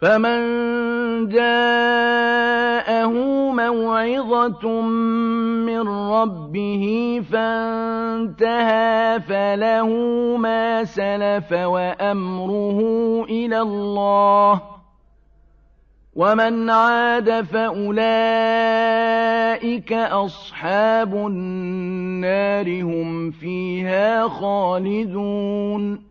فمن جاءه موعظة من ربه فانتهى فله ما سلف وأمره إلى الله ومن عاد فأولئك أصحاب النار هم فيها خالدون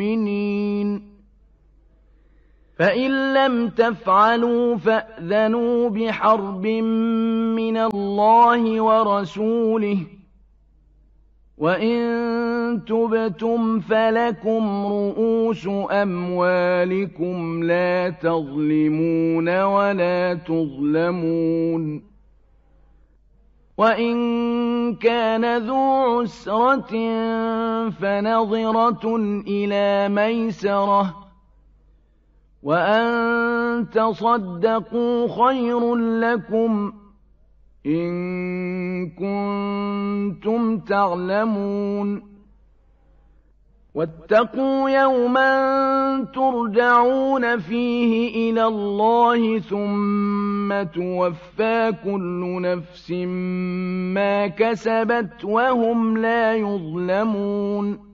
فإن لم تفعلوا فأذنوا بحرب من الله ورسوله وإن تبتم فلكم رؤوس أموالكم لا تظلمون ولا تظلمون وإن كان ذو عسرة فنظرة إلى ميسره وأن تصدقوا خير لكم إن كنتم تعلمون واتقوا يوما ترجعون فيه إلى الله ثم توفى كل نفس ما كسبت وهم لا يظلمون